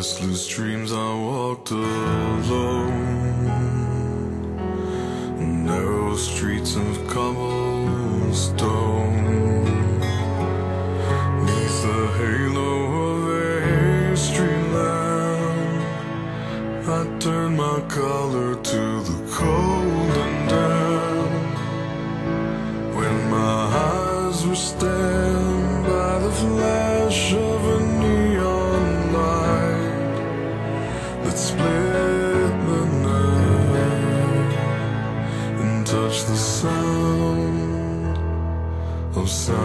restless dreams, I walked alone. Narrow streets of cobblestone. Neath the halo of a street lamp, I turned my collar to the cold and damp. When my eyes were stabbed by the flash the sound of silence.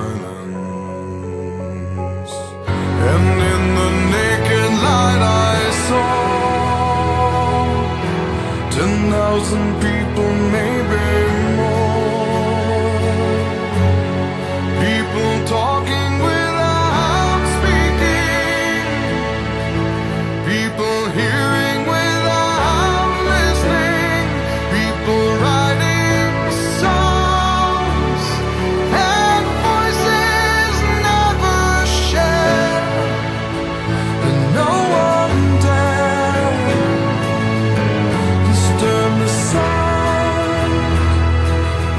And in the naked light I saw ten thousand people made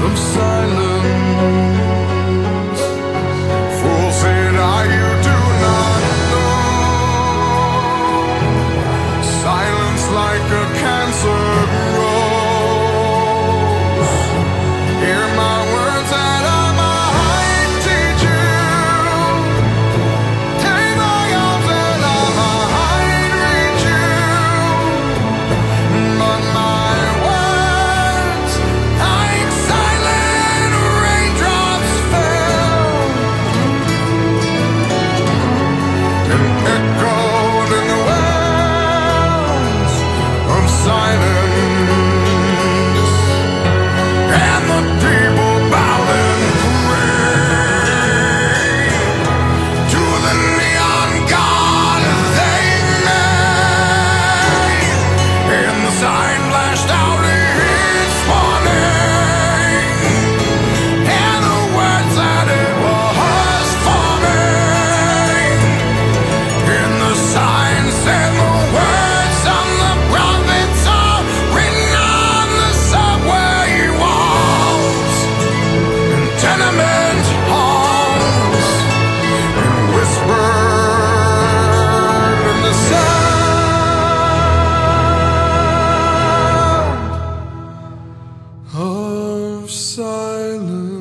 of silence crashed out. of silence.